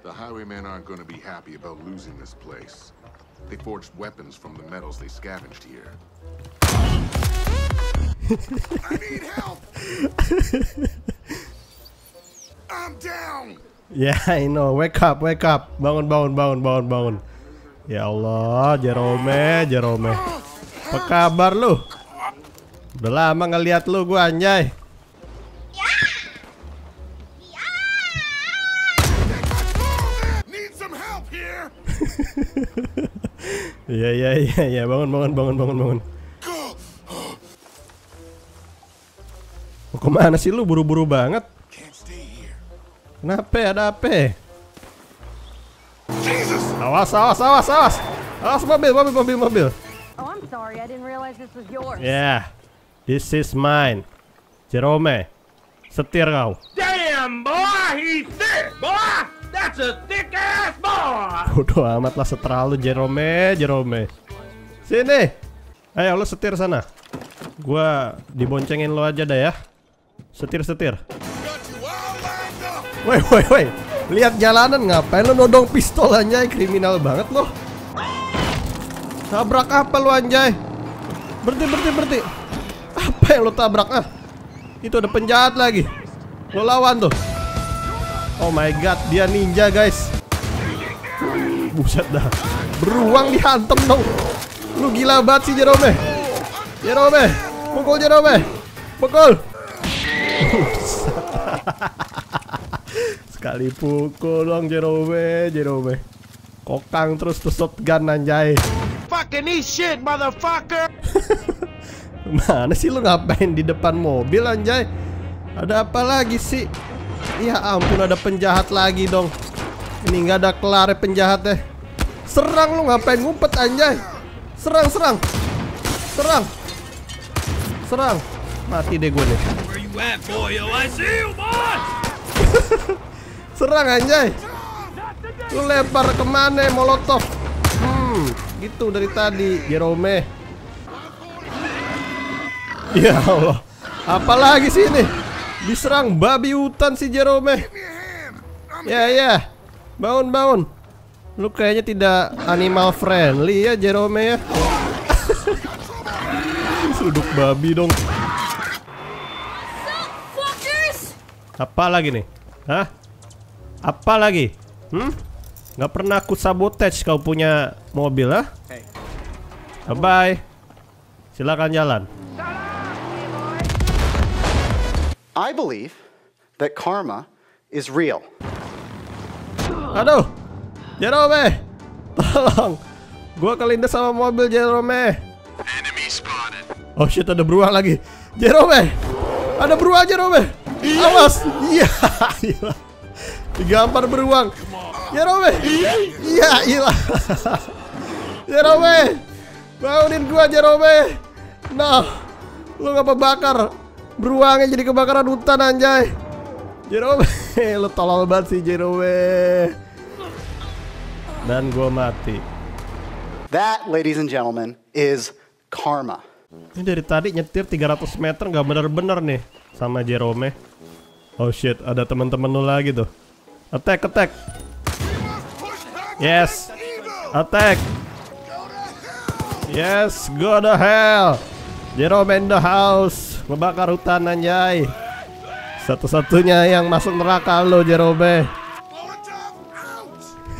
The highwaymen aren't going to be happy about losing this place. They forged weapons from the metals they scavenged here. I need help! I'm down! Ya, I know. Wake up, wake up. Bangun, bangun, bangun, bangun, bangun. Ya Allah, Jerome, Jerome. Apa kabar lu? Udah lama ngeliat lu gua anjay. Iya, iya, iya, iya. Bangun, bangun, bangun, bangun, bangun. Mau ke mana sih lu buru-buru banget? Kenapa? Ada apa? Awas, awas, awas, awas. Awas mobil, mobil, mobil, mobil. Oh, I'm sorry. I didn't realize this was yours. Yeah, this is mine. Jerome, setir kau. Damn, boy, he's thick, boy. That's a thick ass boy. Bodoh amat lah seterlalu Jerome, Jerome. Sini. Ayo lu setir sana. Gua diboncengin lo aja dah ya. Setir setir. Woi woi woi. Lihat jalanan ngapain lu nodong pistol anjay kriminal banget lo. Tabrak apa lu anjay? Berhenti berhenti berhenti. Apa yang lu tabrak ah? Itu ada penjahat lagi. Lo lawan tuh. Oh my god, dia ninja guys. Buset dah. Beruang dihantem dong. Lu gila banget sih Jerome. Jerome, pukul Jerome. Pukul. Sekali pukul dong Jerome, Jerome. Kokang terus tuh shotgun anjay. Fucking eat shit, motherfucker. Mana sih lu ngapain di depan mobil anjay? Ada apa lagi sih? Ya ampun ada penjahat lagi dong. Ini nggak ada kelar penjahat deh. Serang lu ngapain ngumpet anjay? Serang serang. Serang. Serang. Mati deh gue boy. Serang anjay. Lu lempar ke mana molotov? Hmm, gitu dari tadi Jerome. Ya Allah. Apalagi sih ini? Diserang babi hutan si Jerome. Ya ya. Bangun bangun. Lu kayaknya tidak animal friendly ya Jerome ya. Suduk babi dong. Apa lagi nih? Hah? Apa lagi? Hmm? Gak pernah aku sabotage kau punya mobil, ah? Bye bye. Silakan jalan. I believe that karma is real. Aduh, Jerome, tolong. Gua kelindes sama mobil Jerome. Oh shit, ada beruang lagi. Jerome, ada beruang Jerome. Awas, iya, iya. Digampar beruang. Jerome, iya, iya. Jerome, bangunin gua Jerome. Nah, lu ngapa bakar? Beruangnya jadi kebakaran hutan anjay. Jerome, lu tolol banget sih Jerome. Dan gua mati. That, ladies and gentlemen, is karma. Ini dari tadi nyetir 300 meter nggak bener-bener nih sama Jerome. Oh shit, ada teman-teman lu lagi tuh. Attack, attack. Yes. Attack. Yes, go to hell. Jerome in the house. Ngebakar hutan anjay. Satu-satunya yang masuk neraka lo out!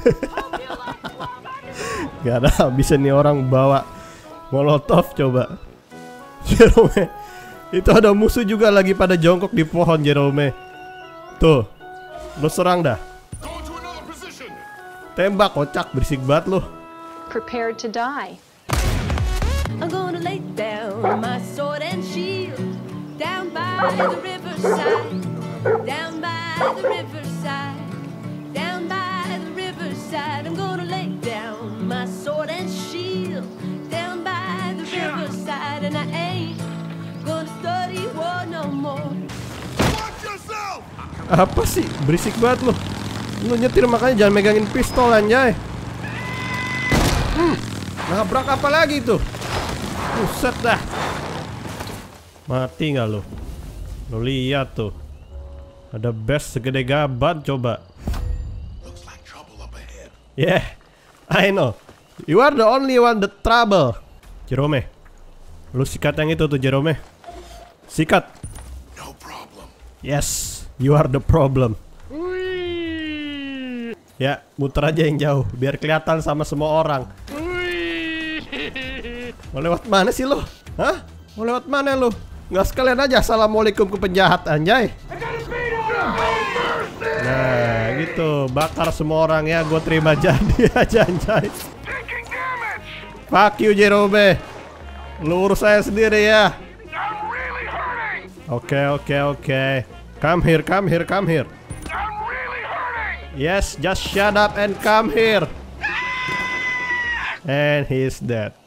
Gak ada bisa nih orang bawa molotov coba. Jerome. Itu ada musuh juga lagi pada jongkok di pohon Jerome. Tuh. Lu serang dah. Tembak kocak berisik banget lu. Prepared to die. I'm gonna lay down my sword and shield by the riverside, down by the riverside, down by the riverside. I'm gonna lay down my sword and shield down by the riverside, and I ain't gonna study war no more. Watch yourself! Apa sih? Berisik banget lu. Lu nyetir makanya jangan megangin pistol anjay. Hmm. Nabrak apa lagi tuh? Buset dah. Mati nggak lu? Lu lihat tuh. Ada best segede gaban coba. Looks like trouble. Yeah, I know. You are the only one that trouble. Jerome, lu sikat yang itu tuh Jerome. Sikat. No problem. Yes, you are the problem. Ya, muter aja yang jauh biar kelihatan sama semua orang. Mau lewat mana sih lo? Hah? Mau lewat mana lo? Nggak sekalian aja assalamualaikum ke penjahat anjay. Nah, gitu. Bakar semua orang ya. Gue terima jadi aja anjay. Fuck you Jerome. Lu urus saya sendiri ya. Oke, oke, oke. Come here, come here, come here. Yes, just shut up and come here. And he's dead.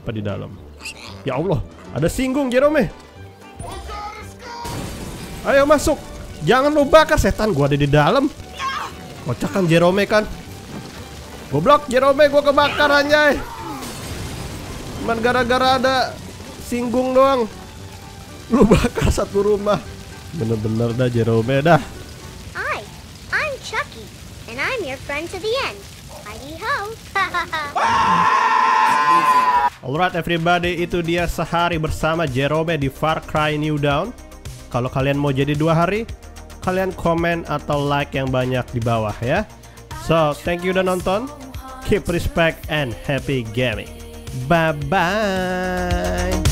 Apa di dalam? Ya Allah, ada singgung Jerome. Ayo masuk. Jangan lu bakar setan gua ada di dalam. Kocak kan Jerome kan? Goblok Jerome gua kebakar anjay. Cuman gara-gara ada singgung doang. Lu bakar satu rumah. Bener-bener dah Jerome dah. Hi, Chucky, and I'm your friend to the end. Heidi ho. Alright everybody, itu dia sehari bersama Jerome di Far Cry New Dawn. Kalau kalian mau jadi dua hari, kalian komen atau like yang banyak di bawah ya. So, thank you udah nonton. Keep respect and happy gaming. Bye-bye.